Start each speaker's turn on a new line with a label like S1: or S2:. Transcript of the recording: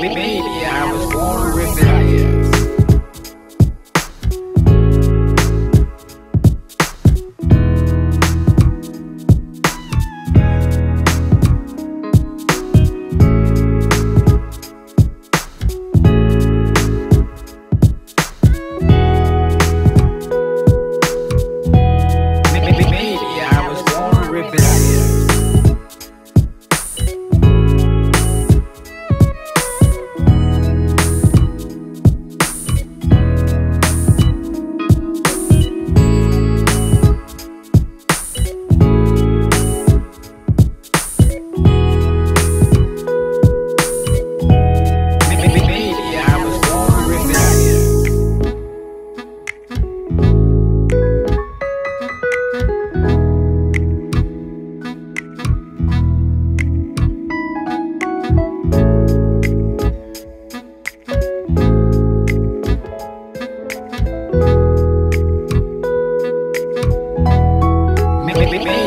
S1: Maybe I was born rebellious. me, me, me.